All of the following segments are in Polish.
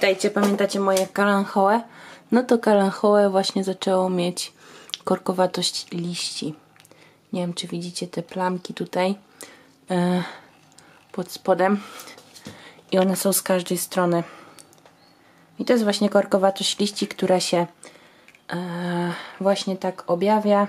Witajcie, pamiętacie moje kalanchoe? No to kalanchoe właśnie zaczęło mieć korkowatość liści. Nie wiem, czy widzicie te plamki tutaj e, pod spodem. I one są z każdej strony. I to jest właśnie korkowatość liści, która się e, właśnie tak objawia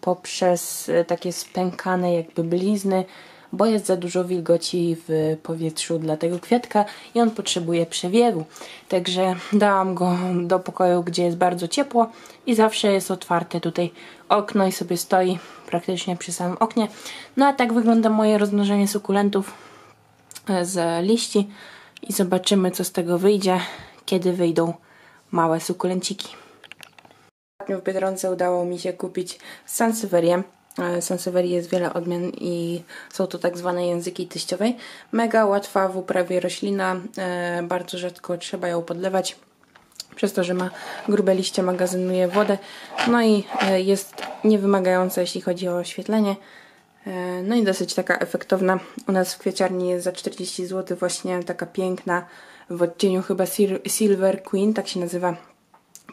poprzez e, takie spękane jakby blizny, bo jest za dużo wilgoci w powietrzu dla tego kwiatka i on potrzebuje przewiewu. Także dałam go do pokoju, gdzie jest bardzo ciepło i zawsze jest otwarte tutaj okno i sobie stoi praktycznie przy samym oknie. No a tak wygląda moje rozmnożenie sukulentów e, z liści i zobaczymy co z tego wyjdzie, kiedy wyjdą małe sukulenciki. Ostatnio w Biedronce udało mi się kupić Sansevierię E, Sansevierii jest wiele odmian i są to tak zwane języki teściowej. Mega łatwa w uprawie roślina, e, bardzo rzadko trzeba ją podlewać przez to, że ma grube liście, magazynuje wodę, no i e, jest niewymagająca, jeśli chodzi o oświetlenie. No i dosyć taka efektowna. U nas w kwieciarni jest za 40 zł właśnie taka piękna w odcieniu chyba Silver Queen, tak się nazywa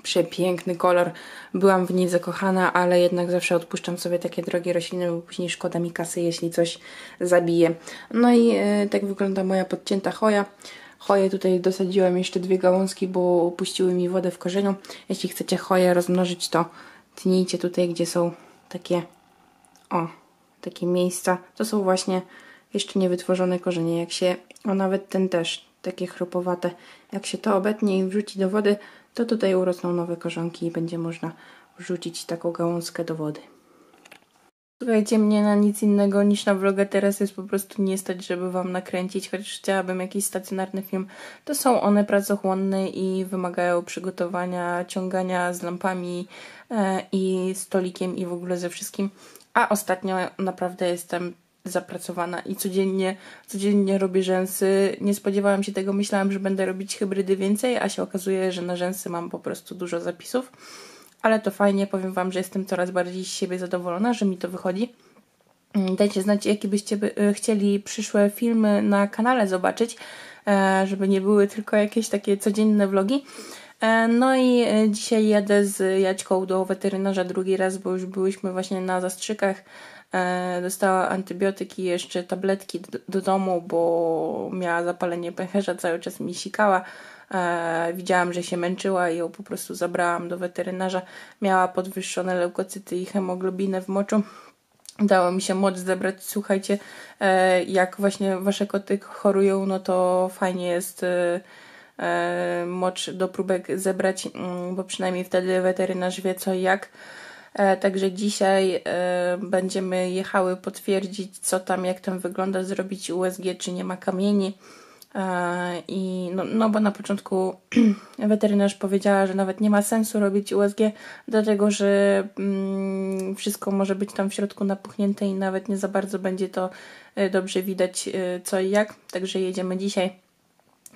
przepiękny kolor. Byłam w niej zakochana, ale jednak zawsze odpuszczam sobie takie drogie rośliny, bo później szkoda mi kasy, jeśli coś zabije. No i e, tak wygląda moja podcięta choja. Choję tutaj dosadziłam jeszcze dwie gałązki, bo opuściły mi wodę w korzeniu. Jeśli chcecie choję rozmnożyć, to tnijcie tutaj, gdzie są takie o, takie miejsca. To są właśnie jeszcze niewytworzone korzenie. Jak się, o nawet ten też, takie chropowate. Jak się to obetnie i wrzuci do wody, to tutaj urosną nowe korzonki i będzie można wrzucić taką gałązkę do wody. Słuchajcie, mnie na nic innego niż na vloga teraz jest po prostu nie stać, żeby Wam nakręcić, chociaż chciałabym jakiś stacjonarny film. To są one pracochłonne i wymagają przygotowania, ciągania z lampami e, i stolikiem i w ogóle ze wszystkim. A ostatnio naprawdę jestem zapracowana i codziennie, codziennie robię rzęsy. Nie spodziewałam się tego, myślałam, że będę robić hybrydy więcej, a się okazuje, że na rzęsy mam po prostu dużo zapisów. Ale to fajnie, powiem Wam, że jestem coraz bardziej z siebie zadowolona, że mi to wychodzi. Mm, dajcie znać, jakie byście by e, chcieli przyszłe filmy na kanale zobaczyć, e, żeby nie były tylko jakieś takie codzienne vlogi. E, no i dzisiaj jadę z Jaćką do weterynarza drugi raz, bo już byłyśmy właśnie na zastrzykach dostała antybiotyki, jeszcze tabletki do, do domu, bo miała zapalenie pęcherza, cały czas mi sikała. E, widziałam, że się męczyła i ją po prostu zabrałam do weterynarza. Miała podwyższone leukocyty i hemoglobinę w moczu. Udało mi się moc zebrać. Słuchajcie, e, jak właśnie wasze koty chorują, no to fajnie jest e, e mocz do próbek zebrać, mm, bo przynajmniej wtedy weterynarz wie co i jak. E, także dzisiaj e, będziemy jechały potwierdzić, co tam, jak tam wygląda, zrobić USG, czy nie ma kamieni. E, I no, no bo na początku weterynarz powiedziała, że nawet nie ma sensu robić USG, dlatego że mm, wszystko może być tam w środku napuchnięte i nawet nie za bardzo będzie to dobrze widać co i jak. Także jedziemy dzisiaj.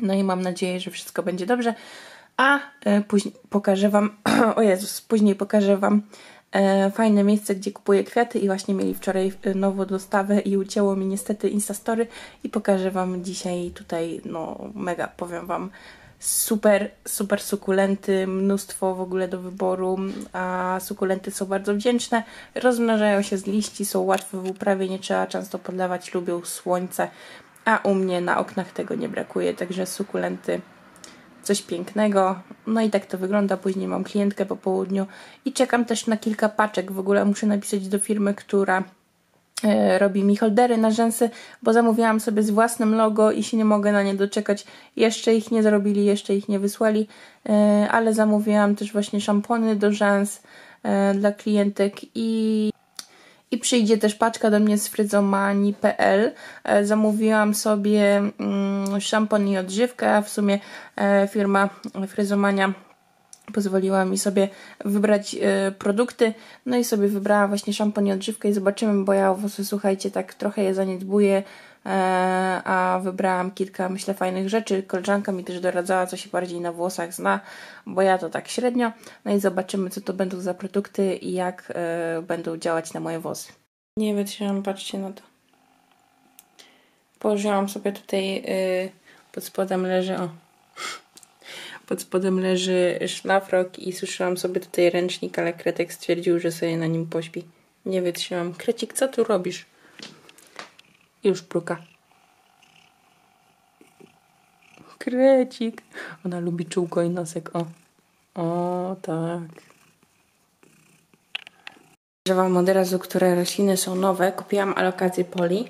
No i mam nadzieję, że wszystko będzie dobrze. A później pokażę Wam, o Jezus, później pokażę Wam fajne miejsce, gdzie kupuję kwiaty i właśnie mieli wczoraj e, nową dostawę i ucięło mi niestety Instastory i pokażę Wam dzisiaj tutaj, no mega, powiem Wam, super, super sukulenty, mnóstwo w ogóle do wyboru, a sukulenty są bardzo wdzięczne, rozmnażają się z liści, są łatwe w uprawie, nie trzeba często podlewać, lubią słońce, a u mnie na oknach tego nie brakuje, także sukulenty coś pięknego. No i tak to wygląda. Później mam klientkę po południu i czekam też na kilka paczek. W ogóle muszę napisać do firmy, która e, robi mi holdery na rzęsy, bo zamówiłam sobie z własnym logo i się nie mogę na nie doczekać. Jeszcze ich nie zrobili, jeszcze ich nie wysłali, e, ale zamówiłam też właśnie szampony do rzęs e, dla klientek i i przyjdzie też paczka do mnie z fryzomani.pl. E, zamówiłam sobie mm, szampon i odżywkę, w sumie e, firma Fryzomania pozwoliła mi sobie wybrać e, produkty. No i sobie wybrałam właśnie szampon i odżywkę i zobaczymy, bo ja włosy, słuchajcie, tak trochę je zaniedbuję. E, a wybrałam kilka, myślę, fajnych rzeczy. Koleżanka mi też doradzała, co się bardziej na włosach zna, bo ja to tak średnio. No i zobaczymy, co to będą za produkty i jak e, będą działać na moje włosy. Nie wytrzymam, patrzcie na to. Położyłam sobie tutaj, yy, pod spodem leży, o, pod spodem leży szlafrok i suszyłam sobie tutaj ręcznik, ale Kretek stwierdził, że sobie na nim pośpi. Nie wytrzymam. Krecik, co tu robisz? Już pruka. Krecik. Ona lubi czółko i nosek. O. O, tak. Że wam od razu, które rośliny są nowe. Kupiłam alokację poli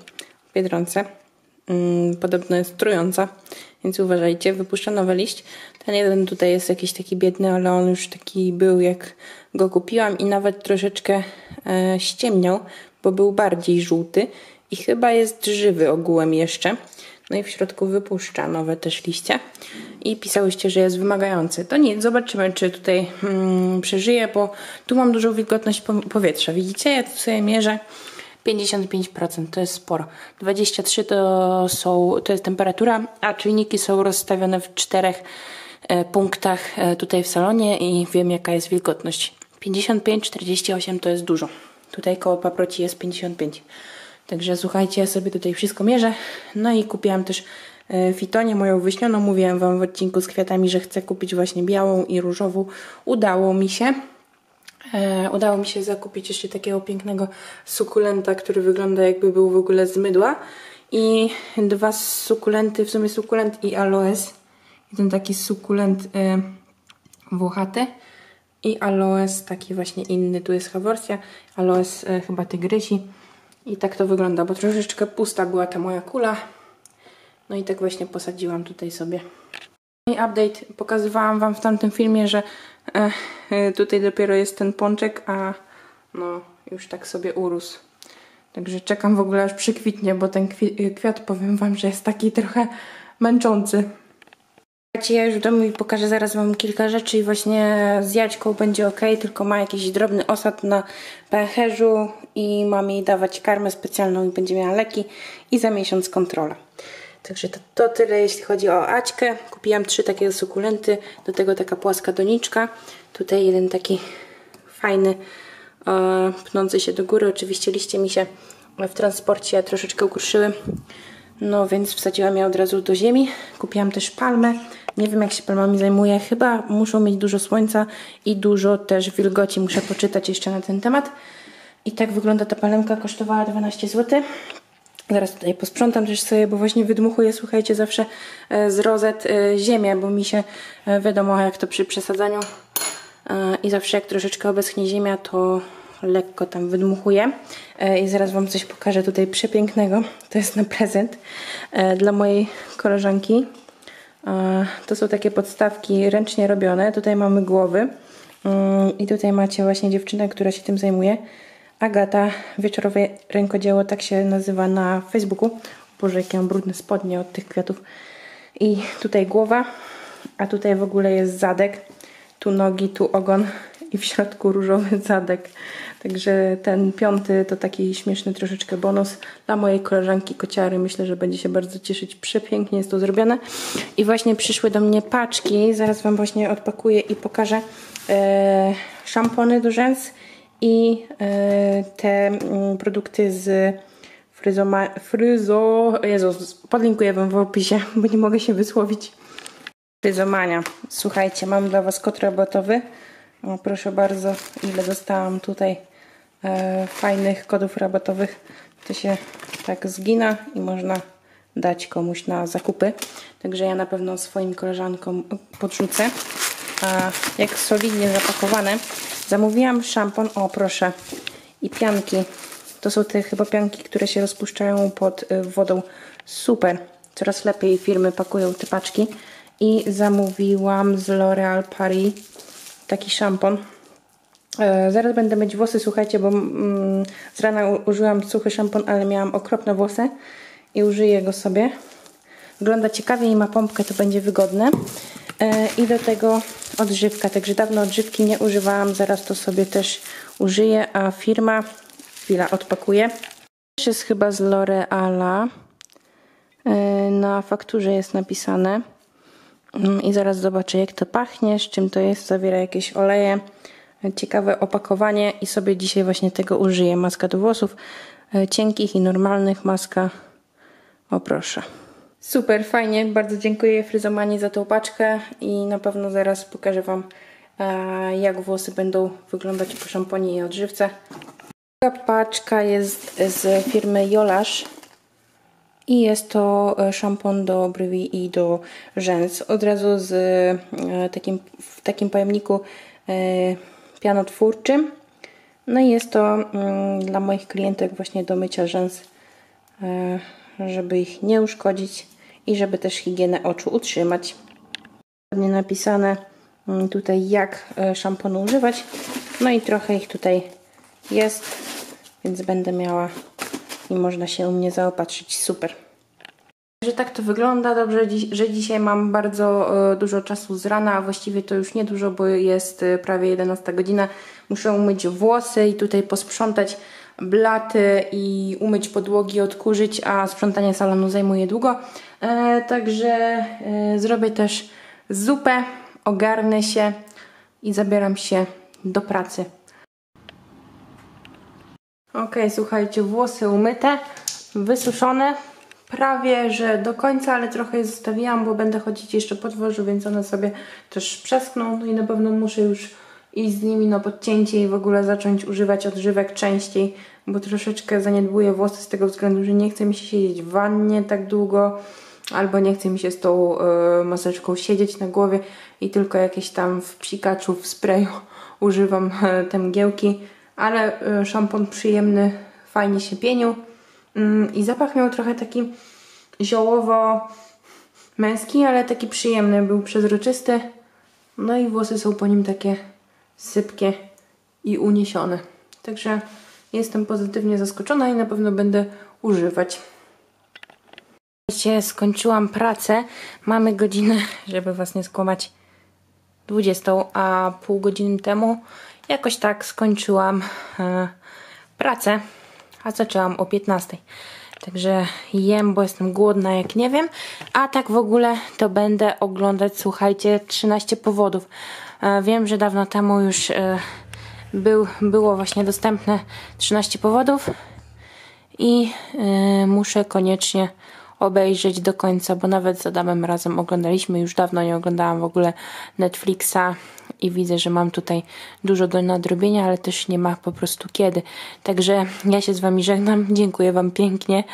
w Biedronce. Mm, podobno jest trująca, więc uważajcie. Wypuszcza nowy liść. Ten jeden tutaj jest jakiś taki biedny, ale on już taki był jak go kupiłam i nawet troszeczkę e, ściemniał, bo był bardziej żółty i chyba jest żywy ogółem jeszcze. No i w środku wypuszcza nowe też liście. I pisałyście, że jest wymagający. To nic, zobaczymy, czy tutaj mm, przeżyje, bo tu mam dużą wilgotność powietrza. Widzicie? Ja tu sobie mierzę 55% to jest sporo. 23 to, są, to jest temperatura, a czujniki są rozstawione w czterech e, punktach e, tutaj w salonie i wiem jaka jest wilgotność. 55, 48 to jest dużo. Tutaj koło paproci jest 55. Także słuchajcie, ja sobie tutaj wszystko mierzę. No i kupiłam też e, fitonię moją wyśnioną. Mówiłam Wam w odcinku z kwiatami, że chcę kupić właśnie białą i różową. Udało mi się. E, udało mi się zakupić jeszcze takiego pięknego sukulenta, który wygląda jakby był w ogóle z mydła. I dwa sukulenty, w sumie sukulent i aloes. I ten taki sukulent e, włochaty. I aloes taki właśnie inny, tu jest haworsia. Aloes e, chyba tygrysi. I tak to wygląda, bo troszeczkę pusta była ta moja kula. No i tak właśnie posadziłam tutaj sobie. I update pokazywałam Wam w tamtym filmie, że e, tutaj dopiero jest ten pączek, a no już tak sobie urósł. Także czekam w ogóle aż przykwitnie, bo ten kwiat powiem Wam, że jest taki trochę męczący. Ja już w domu i pokażę zaraz Wam kilka rzeczy i właśnie z Jaćką będzie ok, tylko ma jakiś drobny osad na pęcherzu i mam jej dawać karmę specjalną i będzie miała leki i za miesiąc kontrola. Także to, to tyle jeśli chodzi o Aćkę. Kupiłam trzy takie sukulenty, do tego taka płaska doniczka. Tutaj jeden taki fajny, e, pnący się do góry. Oczywiście liście mi się w transporcie troszeczkę ukruszyły. No więc wsadziłam je od razu do ziemi. Kupiłam też palmę. Nie wiem jak się palmami zajmuje. Chyba muszą mieć dużo słońca i dużo też wilgoci. Muszę poczytać jeszcze na ten temat. I tak wygląda ta palemka. Kosztowała 12 zł. Zaraz tutaj posprzątam też sobie, bo właśnie wydmuchuję, słuchajcie, zawsze e, z rozet e, ziemię, bo mi się e, wiadomo jak to przy przesadzaniu i zawsze jak troszeczkę obeschnie ziemia, to lekko tam wydmuchuję. I zaraz Wam coś pokażę tutaj przepięknego. To jest na prezent dla mojej koleżanki. To są takie podstawki ręcznie robione. Tutaj mamy głowy mm, i tutaj macie właśnie dziewczynę, która się tym zajmuje. Agata, wieczorowe rękodzieło, tak się nazywa na Facebooku. Boże, jakie mam brudne spodnie od tych kwiatów. I tutaj głowa, a tutaj w ogóle jest zadek. Tu nogi, tu ogon i w środku różowy zadek. Także ten piąty to taki śmieszny troszeczkę bonus dla mojej koleżanki kociary. Myślę, że będzie się bardzo cieszyć. Przepięknie jest to zrobione. I właśnie przyszły do mnie paczki. Zaraz Wam właśnie odpakuję i pokażę e, szampony do rzęs i e, te mm, produkty z fryzoma, fryzo... Jezus, podlinkuję Wam w opisie, bo nie mogę się wysłowić. Fryzomania. Słuchajcie, mam dla Was kod robotowy. O, proszę bardzo, ile dostałam tutaj fajnych kodów rabatowych. To się tak zgina i można dać komuś na zakupy. Także ja na pewno swoim koleżankom podrzucę. A jak solidnie zapakowane, Zamówiłam szampon, o proszę, i pianki. To są te chyba pianki, które się rozpuszczają pod y, wodą. Super, coraz lepiej firmy pakują te paczki. I zamówiłam z L'Oreal Paris taki szampon. E, zaraz będę mieć włosy, słuchajcie, bo mm, z rana użyłam suchy szampon, ale miałam okropne włosy i użyję go sobie. Wygląda ciekawie i ma pompkę, to będzie wygodne. E, I do tego odżywka, także dawno odżywki nie używałam, zaraz to sobie też użyję, a firma, chwila, odpakuję. Też jest chyba z L'Oreala. E, na fakturze jest napisane mm, i zaraz zobaczę jak to pachnie, z czym to jest, zawiera jakieś oleje, ciekawe opakowanie i sobie dzisiaj właśnie tego użyję. Maska do włosów, e, cienkich i normalnych, maska, o proszę. Super, fajnie, bardzo dziękuję Fryzomanii za tą paczkę i na pewno zaraz pokażę Wam e, jak włosy będą wyglądać po szamponie i odżywce. Druga paczka jest z firmy Jolasz i jest to e, szampon do brwi i do rzęs. Od razu z takim, w takim pojemniku pianotwórczym. No i jest to mm, dla moich klientek właśnie do mycia rzęs, żeby ich nie uszkodzić i żeby też higienę oczu utrzymać. Ładnie napisane mm, tutaj jak szamponu używać. No i trochę ich tutaj jest, więc będę miała i można się u mnie zaopatrzyć. Super. Że tak to wygląda. Dobrze, że dzisiaj mam bardzo e, dużo czasu z rana, a właściwie to już nie dużo, bo jest e, prawie 11 godzina. Muszę umyć włosy i tutaj posprzątać blaty i umyć podłogi, odkurzyć, a sprzątanie salonu zajmuje długo. E, także zrobię też zupę, ogarnę się i zabieram się do pracy. Ok, słuchajcie, włosy umyte, wysuszone, prawie że do końca, ale trochę je zostawiłam, bo będę chodzić jeszcze po dworzu, więc one sobie też przeskną. No i na pewno muszę już iść z nimi na podcięcie i w ogóle zacząć używać odżywek częściej, bo troszeczkę zaniedbuję włosy z tego względu, że nie chce mi się siedzieć w wannie tak długo, albo nie chce mi się z tą y, maseczką siedzieć na głowie i tylko jakieś tam w psikaczu, w sprayu używam y, te mgiełki ale y, szampon przyjemny, fajnie się pienił i zapach miał trochę taki ziołowo męski, ale taki przyjemny, był przezroczysty. No i włosy są po nim takie sypkie i uniesione. Także jestem pozytywnie zaskoczona i na pewno będę używać. Skończyłam pracę. Mamy godzinę, żeby was nie skłamać 20, a pół godziny temu jakoś tak skończyłam e, pracę, a zaczęłam o 15. Także jem, bo jestem głodna jak nie wiem. A tak w ogóle to będę oglądać, słuchajcie, 13 powodów. E, wiem, że dawno temu już e, był, było właśnie dostępne 13 powodów i e, muszę koniecznie obejrzeć do końca, bo nawet z Adamem razem oglądaliśmy, już dawno nie oglądałam w ogóle Netflixa i widzę, że mam tutaj dużo do nadrobienia, ale też nie ma po prostu kiedy. Także ja się z Wami żegnam, dziękuję Wam pięknie.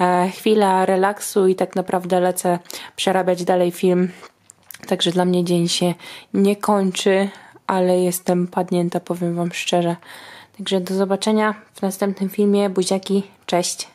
E, chwila relaksu i tak naprawdę lecę przerabiać dalej film. Także dla mnie dzień się nie kończy, ale jestem padnięta, powiem Wam szczerze. Także do zobaczenia w następnym filmie. Buziaki, cześć!